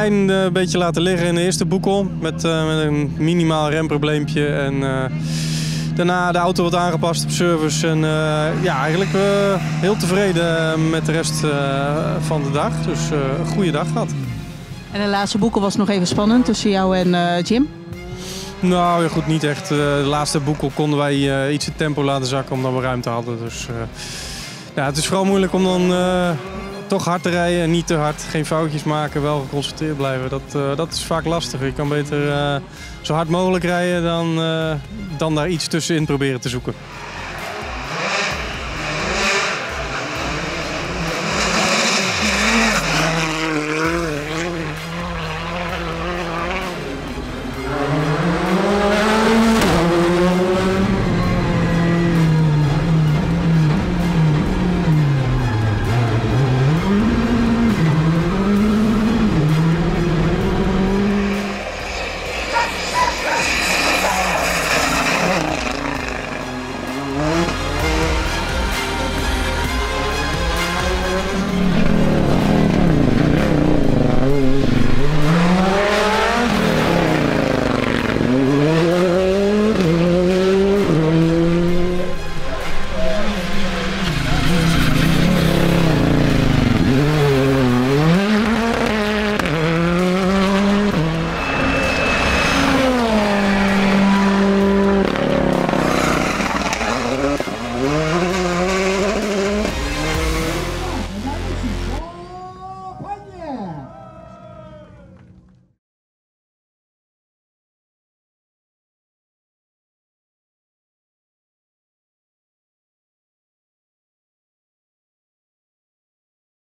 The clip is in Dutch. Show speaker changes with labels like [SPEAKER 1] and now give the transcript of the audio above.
[SPEAKER 1] lijn een beetje laten liggen in de eerste boekel. Met, met een minimaal remprobleempje. En daarna de auto wat aangepast op service. En ja, eigenlijk heel tevreden met de rest van de dag. Dus een goede dag gehad.
[SPEAKER 2] En de laatste boekel was nog even spannend tussen jou en Jim?
[SPEAKER 1] Nou ja, goed, niet echt. de laatste boekel konden wij iets het tempo laten zakken omdat we ruimte hadden. Dus ja, het is vooral moeilijk om dan toch hard rijden en niet te hard. Geen foutjes maken, wel geconcentreerd blijven. Dat, uh, dat is vaak lastig. Je kan beter uh, zo hard mogelijk rijden dan, uh, dan daar iets tussenin proberen te zoeken.